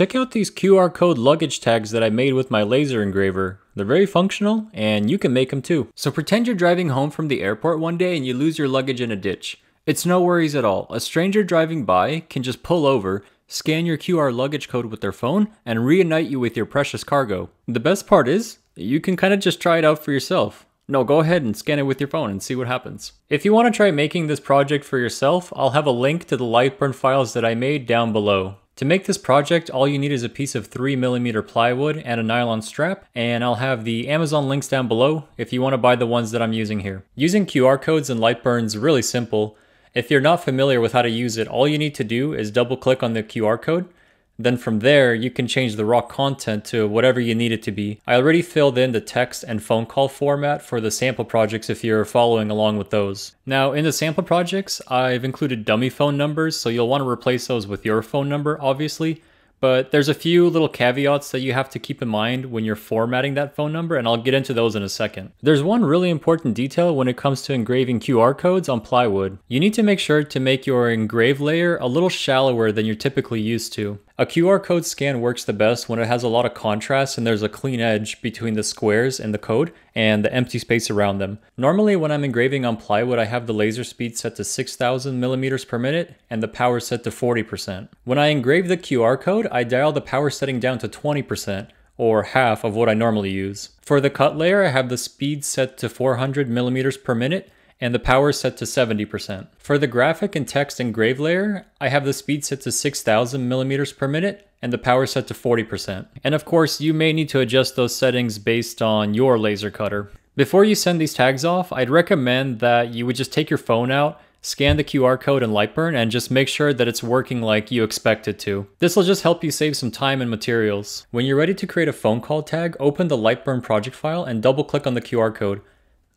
Check out these QR code luggage tags that I made with my laser engraver. They're very functional and you can make them too. So pretend you're driving home from the airport one day and you lose your luggage in a ditch. It's no worries at all. A stranger driving by can just pull over, scan your QR luggage code with their phone, and reunite you with your precious cargo. The best part is, you can kind of just try it out for yourself. No, go ahead and scan it with your phone and see what happens. If you want to try making this project for yourself, I'll have a link to the Lightburn files that I made down below. To make this project, all you need is a piece of 3mm plywood and a nylon strap, and I'll have the Amazon links down below if you want to buy the ones that I'm using here. Using QR codes in Lightburn is really simple. If you're not familiar with how to use it, all you need to do is double click on the QR code, then from there, you can change the raw content to whatever you need it to be. I already filled in the text and phone call format for the sample projects if you're following along with those. Now, in the sample projects, I've included dummy phone numbers, so you'll want to replace those with your phone number, obviously. But there's a few little caveats that you have to keep in mind when you're formatting that phone number, and I'll get into those in a second. There's one really important detail when it comes to engraving QR codes on plywood. You need to make sure to make your engrave layer a little shallower than you're typically used to. A QR code scan works the best when it has a lot of contrast and there's a clean edge between the squares in the code and the empty space around them. Normally when I'm engraving on plywood, I have the laser speed set to 6000 millimeters per minute and the power set to 40%. When I engrave the QR code, I dial the power setting down to 20% or half of what I normally use. For the cut layer, I have the speed set to 400 millimeters per minute and the power set to 70%. For the graphic and text engrave layer, I have the speed set to 6000 millimeters per minute and the power set to 40%. And of course, you may need to adjust those settings based on your laser cutter. Before you send these tags off, I'd recommend that you would just take your phone out, scan the QR code in Lightburn, and just make sure that it's working like you expect it to. This will just help you save some time and materials. When you're ready to create a phone call tag, open the Lightburn project file and double click on the QR code.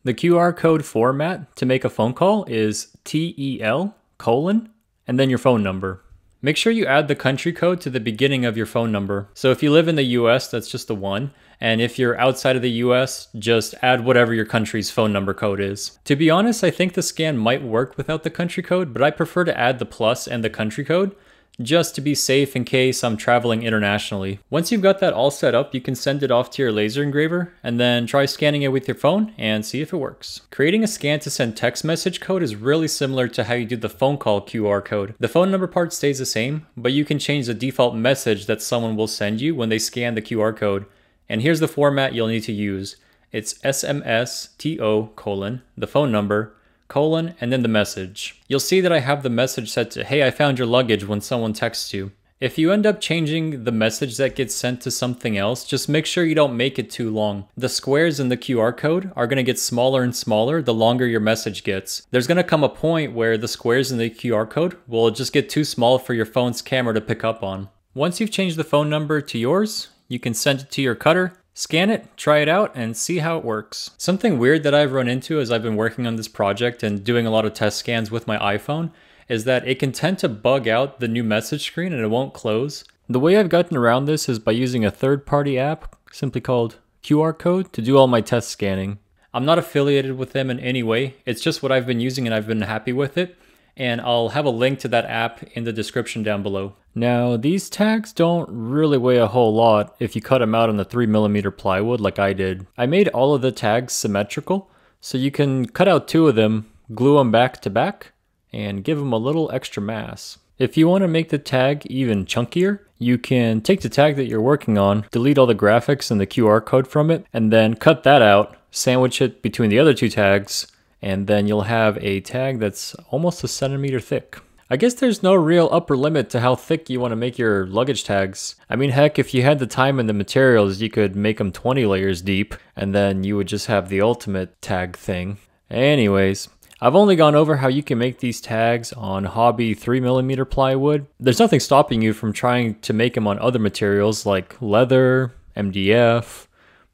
The QR code format to make a phone call is TEL colon and then your phone number. Make sure you add the country code to the beginning of your phone number. So if you live in the US, that's just the one. And if you're outside of the US, just add whatever your country's phone number code is. To be honest, I think the scan might work without the country code, but I prefer to add the plus and the country code just to be safe in case I'm traveling internationally. Once you've got that all set up, you can send it off to your laser engraver and then try scanning it with your phone and see if it works. Creating a scan to send text message code is really similar to how you do the phone call QR code. The phone number part stays the same, but you can change the default message that someone will send you when they scan the QR code. And here's the format you'll need to use. It's SMSTO colon, the phone number, colon, and then the message. You'll see that I have the message set to, hey, I found your luggage when someone texts you. If you end up changing the message that gets sent to something else, just make sure you don't make it too long. The squares in the QR code are going to get smaller and smaller the longer your message gets. There's going to come a point where the squares in the QR code will just get too small for your phone's camera to pick up on. Once you've changed the phone number to yours, you can send it to your cutter Scan it, try it out, and see how it works. Something weird that I've run into as I've been working on this project and doing a lot of test scans with my iPhone is that it can tend to bug out the new message screen and it won't close. The way I've gotten around this is by using a third party app, simply called QR Code, to do all my test scanning. I'm not affiliated with them in any way, it's just what I've been using and I've been happy with it and I'll have a link to that app in the description down below. Now, these tags don't really weigh a whole lot if you cut them out on the 3mm plywood like I did. I made all of the tags symmetrical, so you can cut out two of them, glue them back to back, and give them a little extra mass. If you want to make the tag even chunkier, you can take the tag that you're working on, delete all the graphics and the QR code from it, and then cut that out, sandwich it between the other two tags, and then you'll have a tag that's almost a centimeter thick. I guess there's no real upper limit to how thick you want to make your luggage tags. I mean, heck, if you had the time and the materials, you could make them 20 layers deep, and then you would just have the ultimate tag thing. Anyways, I've only gone over how you can make these tags on hobby 3mm plywood. There's nothing stopping you from trying to make them on other materials like leather, MDF,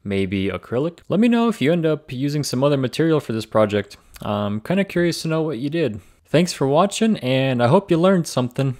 maybe acrylic. Let me know if you end up using some other material for this project. I'm kind of curious to know what you did. Thanks for watching, and I hope you learned something.